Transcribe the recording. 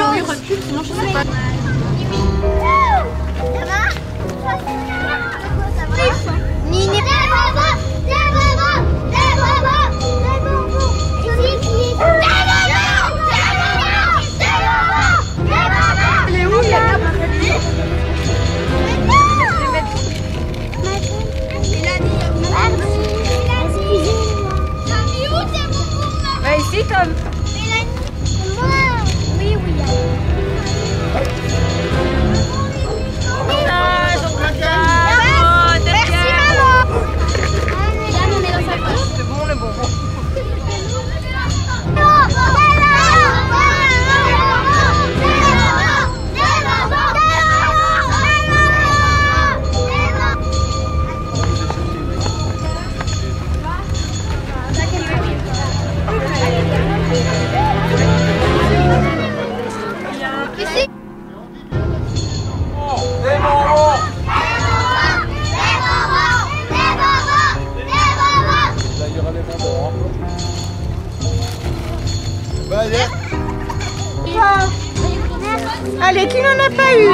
Oui, recule, sinon je sais pas. Tom. allez. Allez, qui n'en a pas eu?